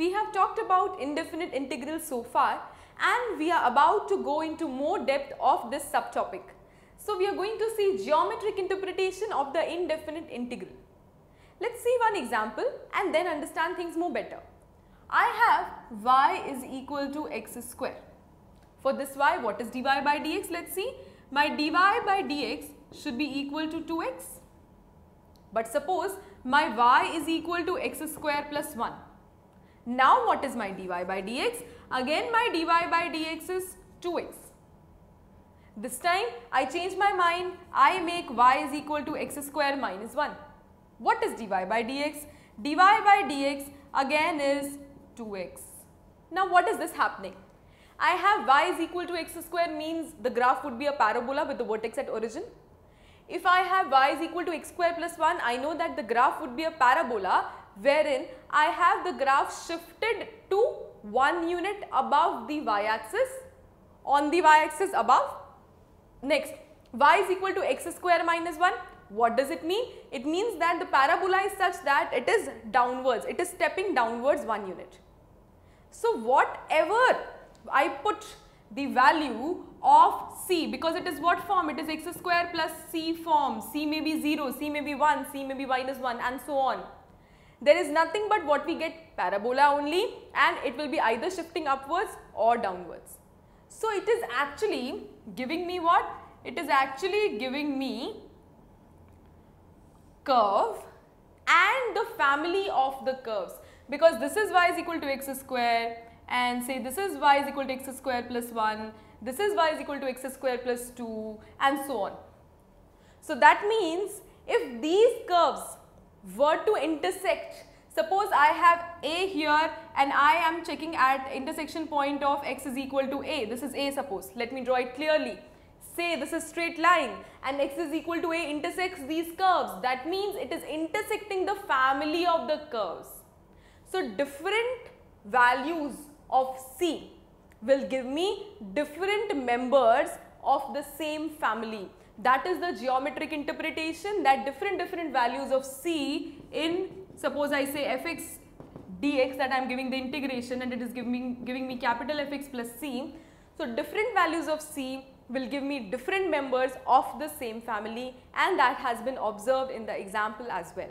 we have talked about indefinite integrals so far and we are about to go into more depth of this subtopic. So we are going to see geometric interpretation of the indefinite integral. Let's see one example and then understand things more better. I have y is equal to x square. For this y, what is dy by dx? Let's see. My dy by dx should be equal to 2x. But suppose my y is equal to x square plus 1. Now what is my dy by dx? Again my dy by dx is 2x. This time I change my mind, I make y is equal to x square minus 1. What is dy by dx? dy by dx again is 2x. Now what is this happening? I have y is equal to x square means the graph would be a parabola with the vertex at origin. If I have y is equal to x square plus 1, I know that the graph would be a parabola wherein I have the graph shifted to one unit above the y-axis on the y-axis above. Next, y is equal to x square minus 1. What does it mean? It means that the parabola is such that it is downwards, it is stepping downwards one unit. So, whatever I put the value of c because it is what form? It is x square plus c form. c may be 0, c may be 1, c may be minus 1 and so on. There is nothing but what we get parabola only and it will be either shifting upwards or downwards. So, it is actually giving me what? It is actually giving me curve and the family of the curves because this is y is equal to x square and say this is y is equal to x square plus 1, this is y is equal to x square plus 2 and so on. So that means if these curves were to intersect, suppose I have A here and I am checking at intersection point of x is equal to A, this is A suppose, let me draw it clearly. Say this is straight line and x is equal to A intersects these curves, that means it is intersecting the family of the curves. So different values of C will give me different members of the same family. That is the geometric interpretation that different different values of C in suppose I say fx dx that I am giving the integration and it is giving giving me capital Fx plus C. So different values of C will give me different members of the same family and that has been observed in the example as well.